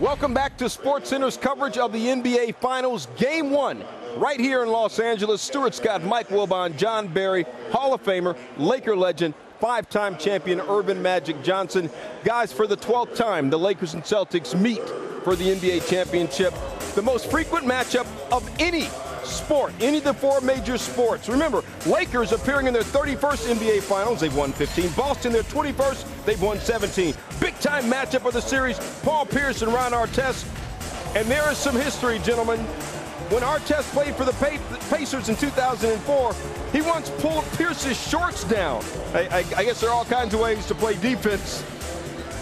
Welcome back to SportsCenter's coverage of the NBA Finals Game 1 right here in Los Angeles. Stuart Scott, Mike Wilbon, Jon Barry, Hall of Famer, Laker legend, five-time champion Earvin Magic Johnson. Guys, for the 12th time, the Lakers and Celtics meet for the NBA championship. The most frequent matchup of any sport, any of the four major sports. Remember, Lakers appearing in their 31st NBA Finals, they've won 15. Boston, their 21st, they've won 17. Big time matchup of the series, Paul Pierce and Ron Artest. And there is some history, gentlemen. When Artest played for the Pacers in 2004, he once pulled Pierce's shorts down. I, I, I guess there are all kinds of ways to play defense.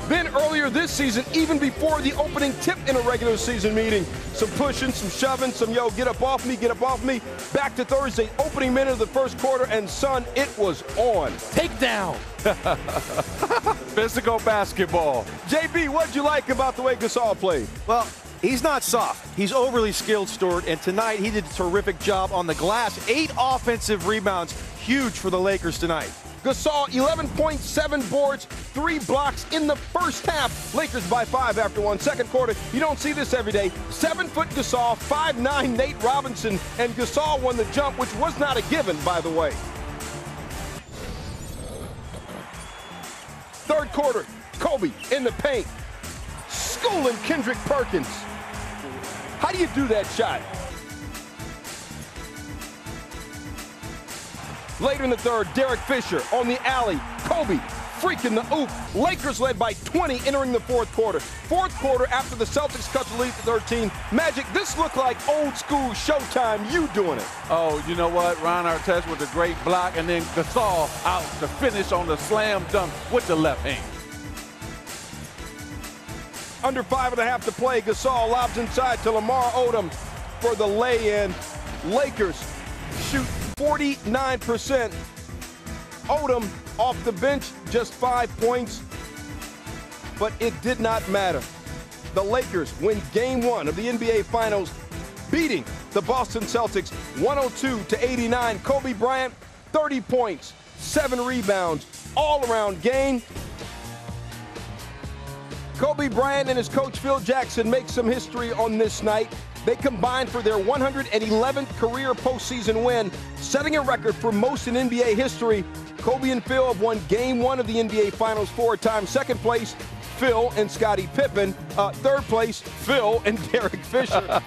Then earlier this season, even before the opening tip in a regular season meeting, some pushing, some shoving, some yo, get up off me, get up off me. Back to Thursday, opening minute of the first quarter, and son, it was on. Takedown. Physical basketball. JB, what'd you like about the way Gasol played? Well, He's not soft. He's overly skilled, Stuart, and tonight he did a terrific job on the glass. Eight offensive rebounds, huge for the Lakers tonight. Gasol, 11.7 boards, three blocks in the first half. Lakers by five after one second quarter. You don't see this every day. Seven foot Gasol, five nine Nate Robinson, and Gasol won the jump, which was not a given, by the way. Third quarter, Kobe in the paint, schooling Kendrick Perkins. How do you do that shot? Later in the third, Derek Fisher on the alley. Kobe freaking the oop. Lakers led by 20 entering the fourth quarter. Fourth quarter after the Celtics cut the lead to 13. Magic, this looked like old school Showtime. You doing it? Oh, you know what? Ron Artest with a great block, and then Gasol out to finish on the slam dunk with the left hand. Under five and a half to play. Gasol lobs inside to Lamar Odom for the lay-in. Lakers shoot 49%. Odom off the bench, just five points, but it did not matter. The Lakers win game one of the NBA Finals, beating the Boston Celtics 102 to 89. Kobe Bryant, 30 points, seven rebounds, all around game. Kobe Bryant and his coach Phil Jackson make some history on this night. They combined for their 111th career postseason win, setting a record for most in NBA history. Kobe and Phil have won game one of the NBA Finals four times. Second place, Phil and Scottie Pippen. Uh, third place, Phil and Derek Fisher.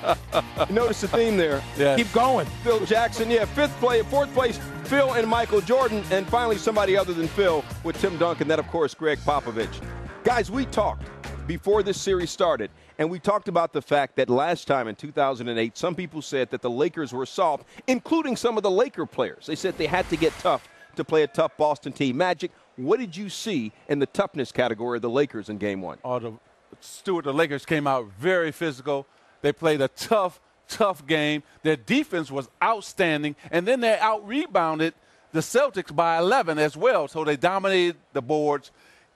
notice the theme there. Yeah. Keep going. Phil Jackson, yeah. Fifth place, fourth place, Phil and Michael Jordan. And finally, somebody other than Phil with Tim Duncan. That, of course, Gregg Popovich. Guys, we talked before this series started. And we talked about the fact that last time in 2008, some people said that the Lakers were soft, including some of the Laker players. They said they had to get tough to play a tough Boston team. Magic, what did you see in the toughness category of the Lakers in game one? Oh, the, Stuart, the Lakers came out very physical. They played a tough, tough game. Their defense was outstanding, and then they out rebounded the Celtics by 11 as well. So they dominated the boards.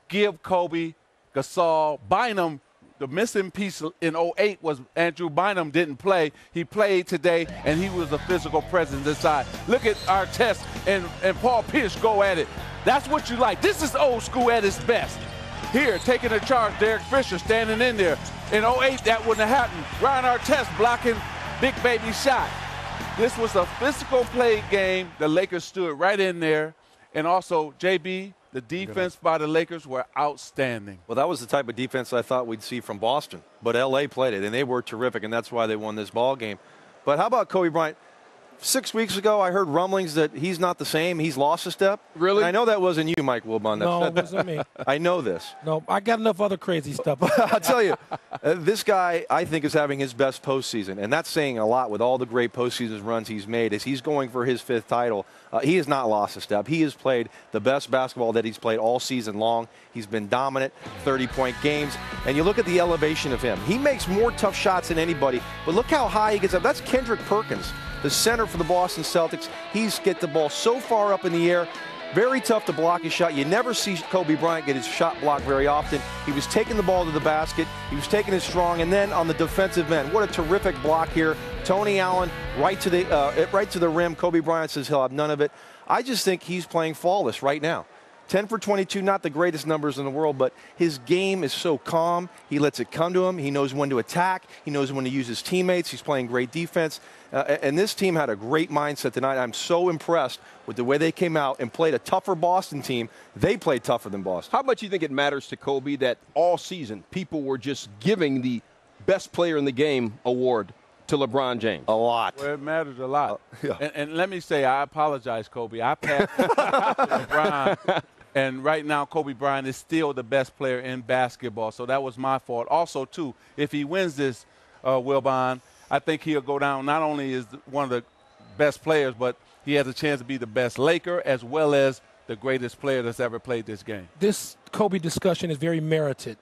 Give Kobe Gasol, Bynum, the missing piece in 08 was Andrew Bynum didn't play. He played today, and he was a physical presence inside. Look at Artest and, and Paul Pierce go at it. That's what you like. This is old school at its best. Here, taking a charge, Derek Fisher standing in there. In 08, that wouldn't have happened. Ron Artest blocking Big Baby shot. This was a physical play game. The Lakers stood right in there. And also, JB, the defense by the Lakers were outstanding. Well, that was the type of defense I thought we'd see from Boston, but LA played it, and they were terrific, and that's why they won this ball game. But how about Kobe Bryant? Six weeks ago, I heard rumblings that he's not the same. He's lost a step. Really? And I know that wasn't you, Mike Wilbon. No, it wasn't me. I know this. No, I got enough other crazy stuff. I'll tell you, uh, this guy, I think, is having his best postseason, and that's saying a lot with all the great postseason runs he's made. As he's going for his fifth title, uh, he has not lost a step. He has played the best basketball that he's played all season long. He's been dominant, 30-point games, and you look at the elevation of him. He makes more tough shots than anybody, but look how high he gets up. That's Kendrick Perkins the center for the Boston Celtics. He's get the ball so far up in the air. Very tough to block his shot. You never see Kobe Bryant get his shot blocked very often. He was taking the ball to the basket. He was taking it strong, and then on the defensive end, what a terrific block here. Tony Allen right to the uh, right to the rim. Kobe Bryant says he'll have none of it. I just think he's playing flawless right now. 10 for 22, not the greatest numbers in the world, but his game is so calm. He lets it come to him. He knows when to attack. He knows when to use his teammates. He's playing great defense. Uh, and this team had a great mindset tonight. I'm so impressed with the way they came out and played a tougher Boston team. They played tougher than Boston. How much do you think it matters to Kobe that all season people were just giving the best player in the game award to LeBron James? A lot. Well, it matters a lot. Uh, yeah. and, and let me say, I apologize, Kobe. I passed LeBron, and right now, Kobe Bryant is still the best player in basketball. So that was my fault. Also, too, if he wins this, uh, Wilbon, I think he'll go down not only as one of the best players, but he has a chance to be the best Laker as well as the greatest player that's ever played this game. This Kobe discussion is very merited.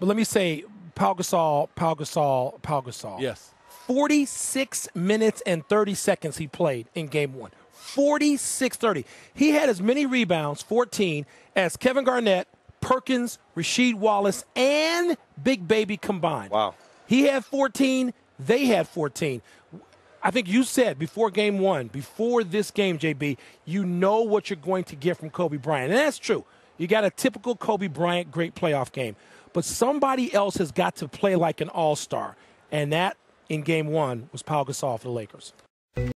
But let me say, Pau Gasol, Pau Gasol, Pau Gasol. Yes. 46 minutes and 30 seconds he played in game one. 46 30. He had as many rebounds, 14, as Kevin Garnett, Perkins, Rasheed Wallace, and Big Baby combined. Wow. He had 14, they had 14. I think you said before game one, before this game, JB, you know what you're going to get from Kobe Bryant. And that's true. You got a typical Kobe Bryant great playoff game. But somebody else has got to play like an all star. And that in game one was Pau Gasol for the Lakers.